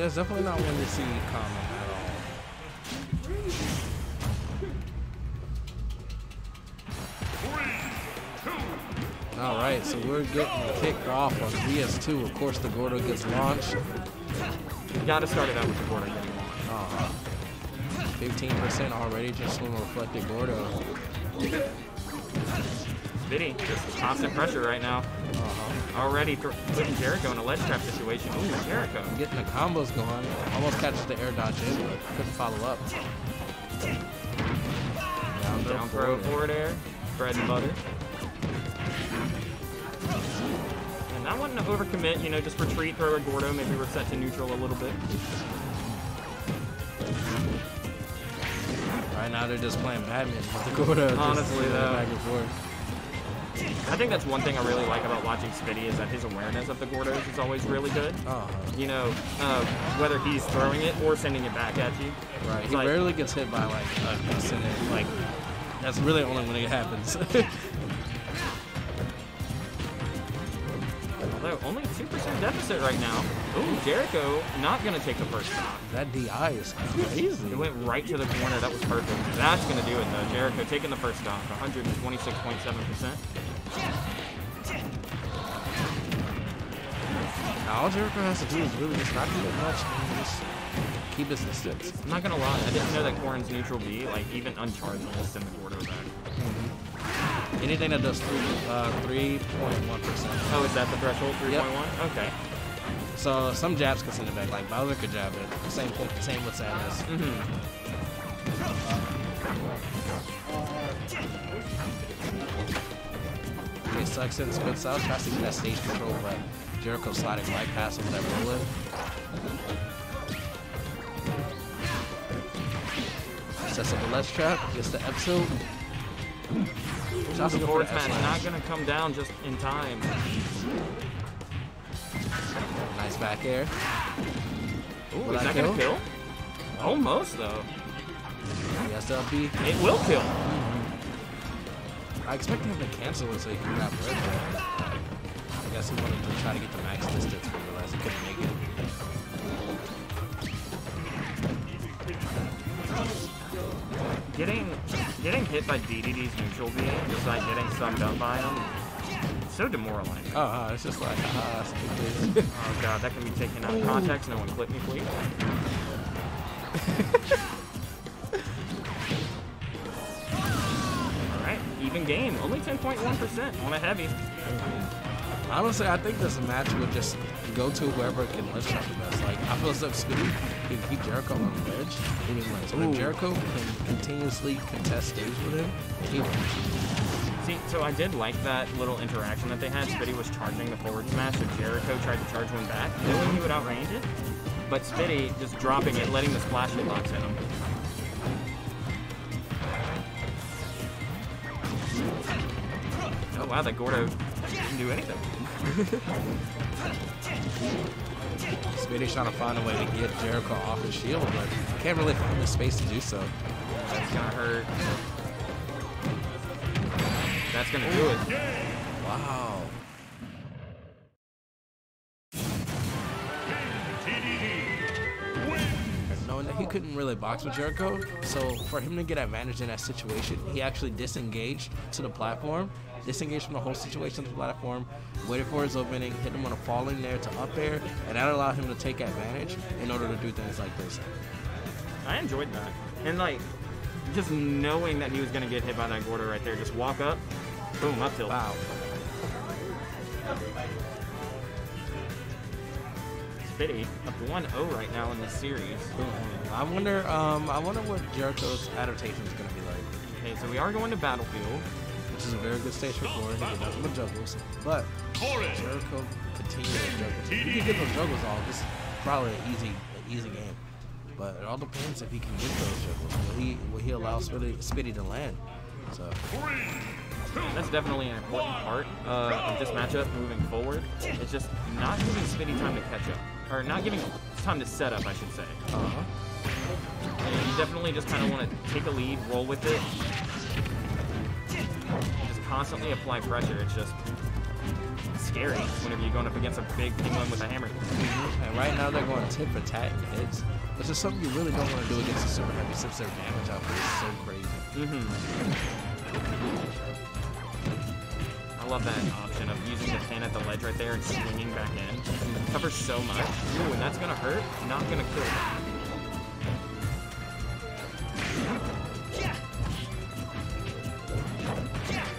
Yeah, it's definitely not one to see common at all. All right, so we're getting kicked off on PS2. Of course, the Gordo gets launched. You gotta start it out with the Gordo getting launched. Uh, 15% already just from reflected Gordo. Spitty, just constant pressure right now. Uh-huh. Already putting Jericho in a ledge trap situation. Ooh, Jericho. Getting the combos going. Almost catches the air dodge in, but couldn't follow up. Down, Down throw forward air. Bread and butter. And that wasn't an overcommit, you know, just retreat, throw a Gordo, maybe reset to neutral a little bit. Right now they're just playing badminton with the Gordo. just Honestly, though. Back and forth. I think that's one thing I really like about watching Spitty is that his awareness of the Gordos is always really good. Uh-huh. You know, uh, whether he's throwing it or sending it back at you. Right. He like- rarely gets hit by like a incident. Like that's really only when it happens. Although only 2% deficit right now. Ooh, Jericho not going to take the first shot. that DI is crazy. It went right to the corner. That was perfect. That's going to do it, though. Jericho taking the first stock, 126.7%. Now, all Jericho has to do is really just not do it much and just keep his distance. I'm not going to lie. I didn't know that Corrin's neutral B, like, even uncharged will send the Gordo back. Anything that does three, uh, 3.1%. Oh, is that the threshold, 3.1? Yep. Okay. So some jabs can send it back. Like Bowser could jab it. Same thing. Same with Samus. Mm-hmm. Okay, sucks in spits out. Tries to get that stage control, but Jericho sliding right past him with that roll in. Sets up the ledge trap. Gets the episode. Tries to The forward smash not going to come down just in time. Nice back air. Ooh, Will is that that going to kill? Almost, though. Yes, LP. It will kill. I expected him to cancel it so he could grab red. but I guess he wanted to try to get the max distance, but realized he couldn't make it. Getting getting hit by DDD's neutral beam, just like getting sucked up by him, so demoralizing. Oh, uh, it's just like, ah, stupid. Oh god, that can be taken out of context. No one clip me, please. Alright, even game. Only 10.1% on a heavy. Honestly, I think this match would just go to whoever can ledge trap the best. Like, I feel as if Spitty can keep Jericho on the ledge, he will win. So Ooh. if Jericho can continuously contest stage with him, he wins. See, so I did like that little interaction that they had. Spitty was charging the forward smash, so Jericho tried to charge one back, knowing he would outrange it. But Spitty just dropping it, letting the splash hitbox hit him. Oh wow, that Gordo didn't do anything. Spitty's trying to find a way to get Jericho off his shield, but can't really find the space to do so. That's gonna hurt. That's gonna do it. Wow. Couldn't really box with Jericho, so for him to get advantage in that situation, he actually disengaged to the platform, disengaged from the whole situation to the platform, waited for his opening, hit him on a falling there to up air, and that allowed him to take advantage in order to do things like this. I enjoyed that. And like, just knowing that he was gonna get hit by that Gordo right there, just walk up, boom, up tilt. Wow. Spitty up 1-0 right now in this series. I wonder, um, I wonder what Jericho's adaptation is going to be like. Okay, so we are going to Battlefield. Which is a very good stage for Corrin. He did nothing but juggles. But Jericho continues to juggle. If he can get those juggles off, this is probably an easy, an easy game. But it all depends if he can get those juggles. Will he, will he allow Spitty, Spitty to land? So, That's definitely an important part uh, of this matchup moving forward. It's just not giving Spitty time to catch up. Or not giving time to set up, I should say. uh-huh. And you definitely just kind of want to take a lead, roll with it. Just constantly apply pressure. It's just scary whenever you're going up against a big penguin with a hammer. And right now they're going tit for tat hits, which is something you really don't want to do against a super heavy since their damage output is so crazy. Mm-hmm. I love that option of using the pin at the ledge right there and swinging back in. Covers so much. Ooh, and that's gonna hurt, not gonna kill.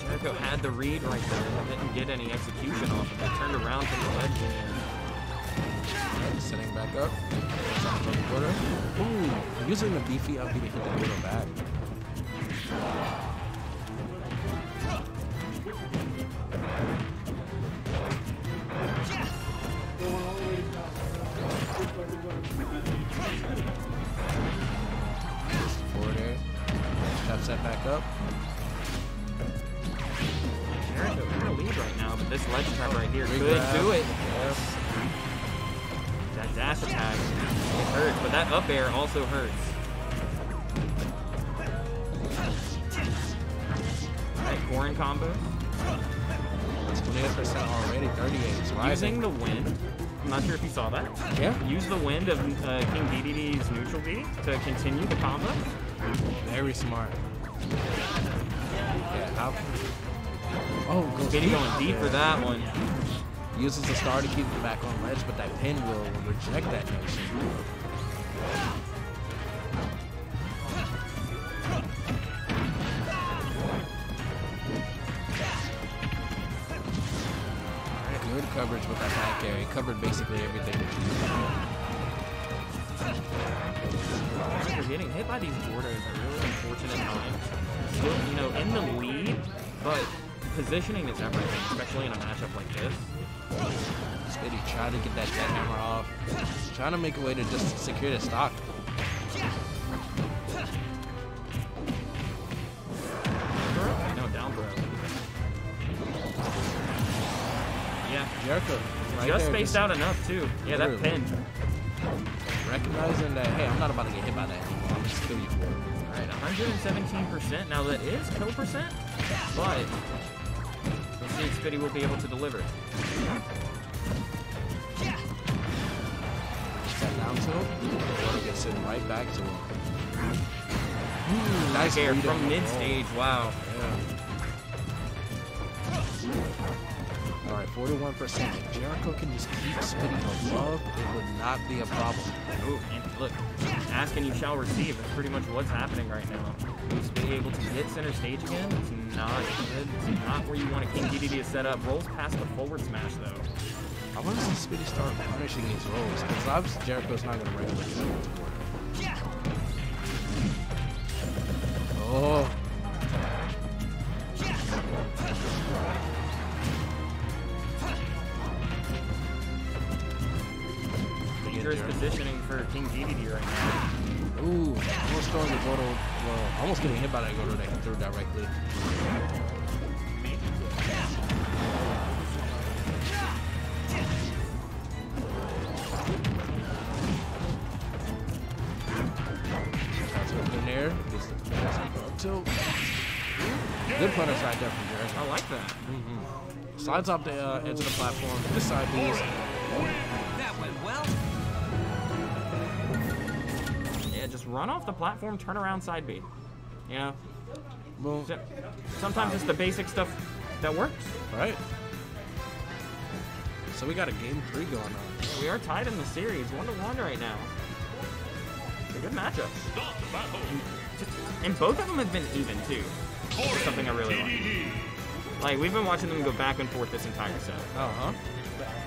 Jericho had the read right there, didn't get any execution off of it. Turned around from the ledge and Setting back up. Ooh, using the beefy up to hit the Gordo back. Forward air. Step set back up. Jericho in the lead right now, but this ledge trap right here Big could grab. do it. Yep. That dash attack, it hurts, but that up air also hurts. Alright, Corrin combo. It's 28% already, 38. It's rising. Using the wind. I'm not sure if you saw that. Yeah. Use the wind of uh, King DDD's neutral B to continue the combo. Very smart. Yeah, how? Oh, goes deep. going deep for that one. Uses the star to keep him back on ledge, but that pin will reject that notion. Covered basically everything. You're getting hit by these Gordos at really unfortunate times. You know, in the lead, but positioning is everything, especially in a matchup like this. Spitty trying to get that jet hammer off. Trying to make a way to just secure the stock. No, down. Yeah, Jericho. Right just there, spaced out enough too. Yeah, that pin. Recognizing that, hey, I'm not about to get hit by that anymore. I'm just kill you for it. Alright, 117%. Now that is kill percent, but let's see if Spitty will be able to deliver. Step down to him. Gordo gets sent right back to him. Nice Air from mid-stage. Wow. Yeah. All right, 41%. Jericho can just keep spitting love. it would not be a problem. Ooh, and look, ask and you shall receive. That's pretty much what's happening right now. Who's being able to get center stage again? It's not good. It's not where you want a King DDD to set up. Rolls past the forward smash though. I want to see Spitty start punishing these rolls, because obviously Jericho's not going to regularly get into quarter. Oh. Throwing the well, almost getting hit by that Gordo that he threw directly. Good punish right there from Jericho. I like that. Slides off the uh, edge of the platform. This side B's. Run off the platform, turn around side B. You know, Boom. so- sometimes it's the basic stuff that works. Right. So we got a game three going on. Yeah, We are tied in the series, one to one right now. It's a good matchup. And, just, and both of them have been even too. That's something I really like. Like we've been watching them go back and forth this entire set. Uh huh.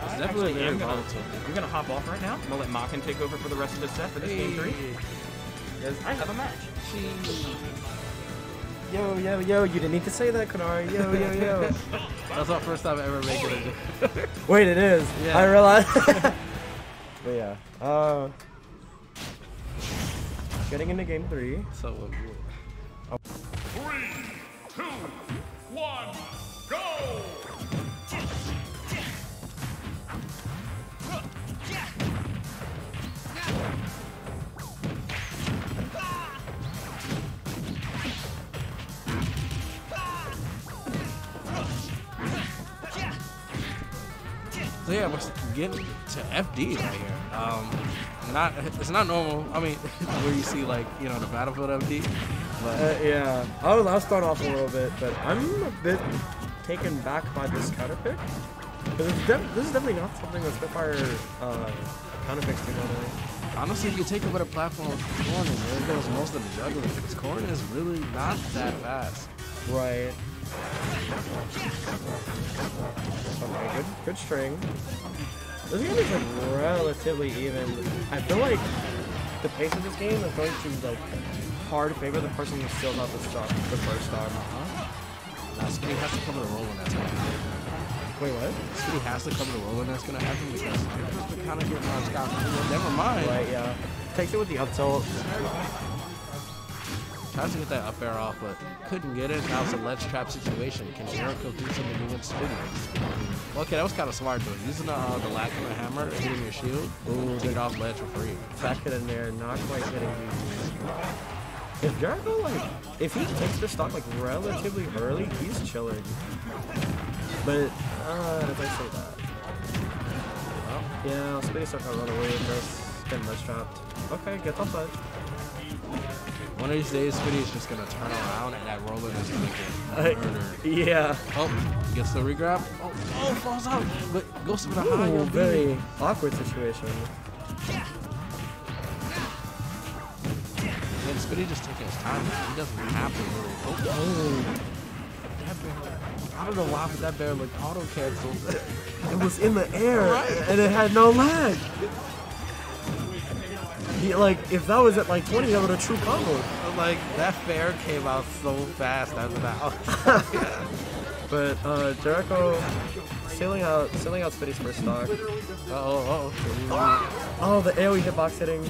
It's definitely actually very am gonna, volatile. I'm gonna hop off right now. I'm gonna let Makin take over for the rest of this set for this game three. Because I have a match. Yo, yo, yo, you didn't need to say that, Kanari. Yo, yo, yo. That's our first time ever making it. Wait, it is. Yeah. I realized. but yeah. Uh, getting into game three. So uh, yeah, we're getting to FD right here. Um, not it's not normal. I mean, where you see like you know the Battlefield FD, but Uh, yeah, I'll, I'll start off a little bit, but I'm a bit taken back by this counter pick. 'Cause it's def- this is definitely not something that Spitfire uh, counter picks do normally. honestly, if you take over the platform with Corrin, there goes most of the juggling. Because is really not that fast. Right. Okay, good, good string. This game is like relatively even. I feel like the pace of this game is going to like hard favor the person who steals out the stock, the first stock. Uh-huh. Now, Spitty has to cover the roll when that's gonna happen. Wait, what? Spitty has to cover the roll when that's gonna happen because to kind of get on Scott. Never mind. Right, yeah. Takes it with the up tilt. Tries to get that up air off, but couldn't get it. Now it's a ledge trap situation. Can Jericho do something new with Spitty? Okay, that was kind of smart though. Using the, uh, the Lacuna hammer, hitting your shield, Ooh, take it off ledge for free. Back it in there, not quite hitting you. If Jericho, like, if he takes the stock, like, relatively early, he's chilling. But, uh, if I say that. Well, Yeah, Spitty stuck out run away with this. Getting ledge trapped. Okay, get off ledge. One of these days, Spitty is just gonna turn around and that roller is gonna get murdered. yeah. Oh, gets the regrab. Oh, oh, falls out. But goes for the high. Ooh, very awkward situation. And Spitty just taking his time. He doesn't have to really. Oh, Oh, that bear. I don't know why, but that bear like auto canceled. it was in the air, Right. and it had no lag. He, like, if that was at like 20, that would have true combo. like that bear came out so fast after that. But uh, Jericho sailing out, sailing out Spitty's first stock. oh, oh, Oh, the AOE hitbox hitting.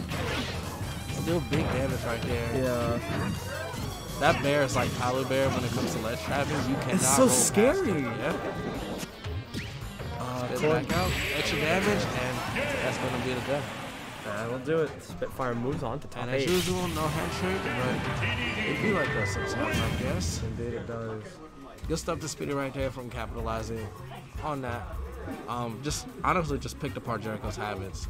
Still big damage right there. Yeah, That bear is like Tyler Bear when it comes to ledge trapping. You cannot. so roll past scary. it. Yeah. uh, Spit back out, extra damage, and that's gonna be the death. That'll do it. Spitfire moves on to top And as usual, no handshake, but it be like that sometimes, I guess. Indeed, it does. Good stuff to Spitty right there from capitalizing on that. Um, just honestly, just picked apart Jericho's habits.